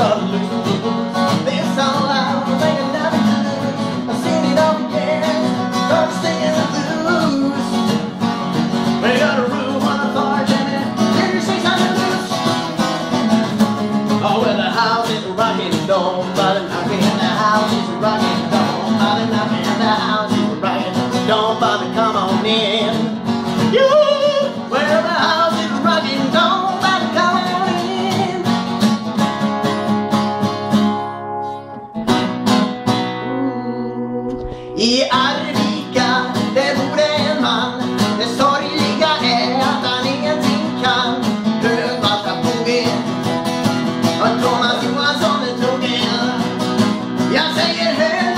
This all I'm. I've seen it all in the blues. Got a on the floor, the. Oh, well, the house is rocking, don't bother knocking. The house is rocking, don't bother knocking. The house is rocking, don't bother, come on in. I Arvika, där bor det en man. Det sorgliga är att han ingenting kan. Högvalta-boogie och Thomas Johansson är trogen. Jag säger högvalta-boogie,